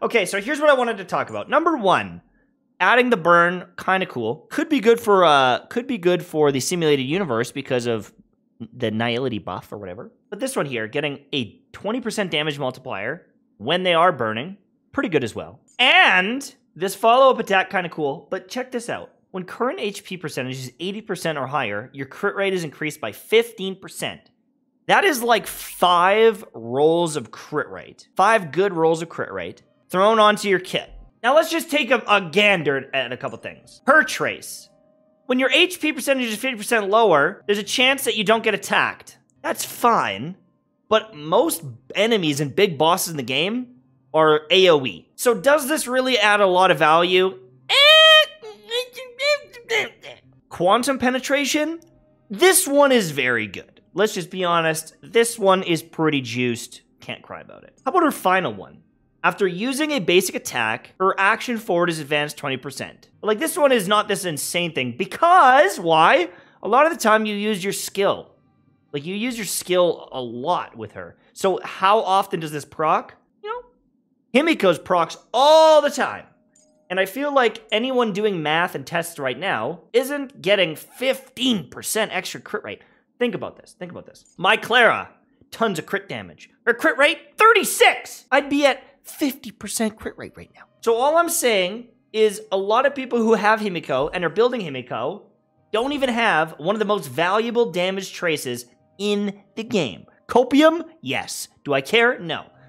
Okay, so here's what I wanted to talk about. Number one, adding the burn, kind of cool. Could be good for uh, could be good for the simulated universe because of the nihility buff or whatever. But this one here, getting a 20% damage multiplier when they are burning, pretty good as well. And this follow-up attack, kind of cool. But check this out. When current HP percentage is 80% or higher, your crit rate is increased by 15%. That is like five rolls of crit rate. Five good rolls of crit rate thrown onto your kit. Now let's just take a, a gander at a couple things. Per trace. When your HP percentage is 50% lower, there's a chance that you don't get attacked. That's fine. But most enemies and big bosses in the game are AoE. So does this really add a lot of value? Quantum penetration? This one is very good. Let's just be honest. This one is pretty juiced. Can't cry about it. How about her final one? After using a basic attack, her action forward is advanced 20%. Like, this one is not this insane thing because, why? A lot of the time you use your skill. Like, you use your skill a lot with her. So, how often does this proc? You know, Himeko's procs all the time. And I feel like anyone doing math and tests right now isn't getting 15% extra crit rate. Think about this. Think about this. My Clara, tons of crit damage. Her crit rate, 36. I'd be at 50% crit rate right now. So all I'm saying is a lot of people who have Himeko and are building Himeko don't even have one of the most valuable damage traces in the game. Copium? Yes. Do I care? No.